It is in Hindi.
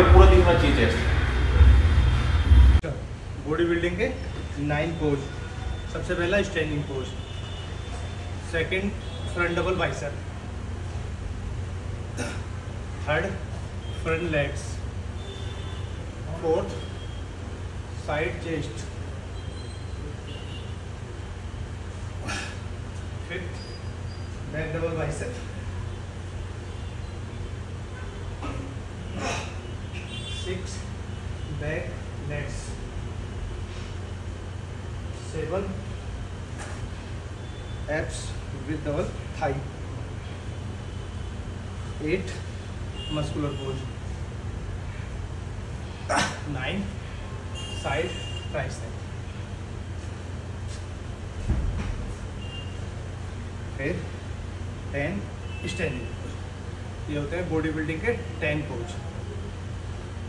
आगे पूरा दिखना चाहिए बॉडी बिल्डिंग के नाइन पोज सबसे पहला standing pose second front double bicep third front legs fourth side chest fifth back double bicep six back legs seven abs with double thigh eight muscular pose nine side tricep फिर टेन स्टैंडिंग ये होते हैं बॉडी बिल्डिंग के टेन पोज